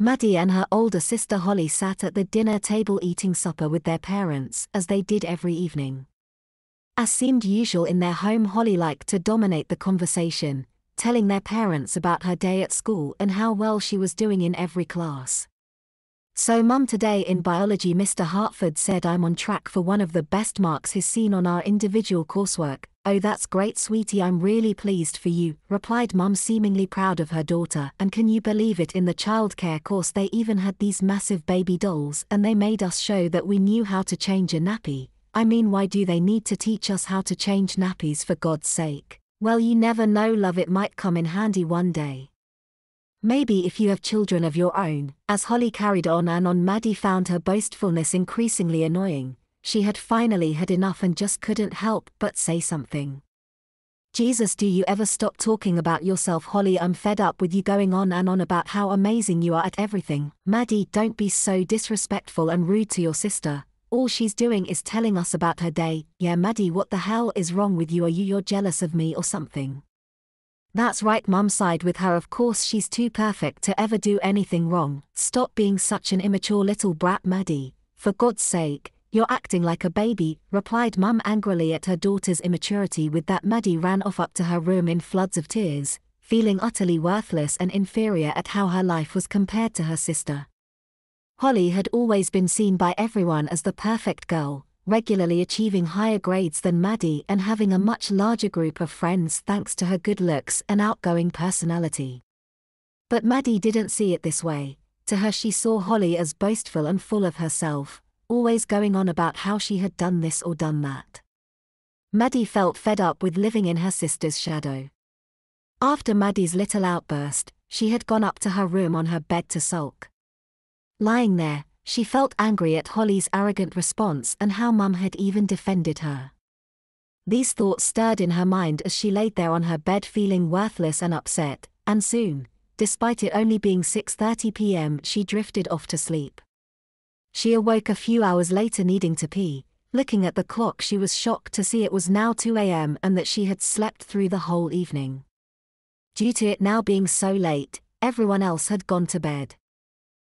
Maddie and her older sister Holly sat at the dinner table eating supper with their parents, as they did every evening. As seemed usual in their home, Holly liked to dominate the conversation, telling their parents about her day at school and how well she was doing in every class. So, Mum, today in biology, Mr. Hartford said I'm on track for one of the best marks he's seen on our individual coursework. Oh, that's great, sweetie, I'm really pleased for you, replied Mum, seemingly proud of her daughter. And can you believe it, in the childcare course, they even had these massive baby dolls and they made us show that we knew how to change a nappy. I mean, why do they need to teach us how to change nappies for God's sake? Well, you never know, love, it might come in handy one day. Maybe if you have children of your own, as Holly carried on and on, Maddie found her boastfulness increasingly annoying. She had finally had enough and just couldn't help but say something. Jesus, do you ever stop talking about yourself, Holly? I'm fed up with you going on and on about how amazing you are at everything. Maddie, don't be so disrespectful and rude to your sister. All she's doing is telling us about her day. Yeah, Maddie, what the hell is wrong with you? Are you you're jealous of me or something? That's right, Mum sighed with her. Of course, she's too perfect to ever do anything wrong. Stop being such an immature little brat, Maddie. For God's sake, you're acting like a baby, replied Mum angrily at her daughter's immaturity. With that, Maddie ran off up to her room in floods of tears, feeling utterly worthless and inferior at how her life was compared to her sister. Holly had always been seen by everyone as the perfect girl, regularly achieving higher grades than Maddie and having a much larger group of friends thanks to her good looks and outgoing personality. But Maddie didn't see it this way. To her, she saw Holly as boastful and full of herself, always going on about how she had done this or done that. Maddie felt fed up with living in her sister's shadow. After Maddie's little outburst, she had gone up to her room on her bed to sulk. Lying there, she felt angry at Holly's arrogant response and how Mum had even defended her. These thoughts stirred in her mind as she laid there on her bed feeling worthless and upset, and soon, despite it only being 6:30 p.m., she drifted off to sleep. She awoke a few hours later needing to pee. Looking at the clock, she was shocked to see it was now 2 a.m. and that she had slept through the whole evening. Due to it now being so late, everyone else had gone to bed.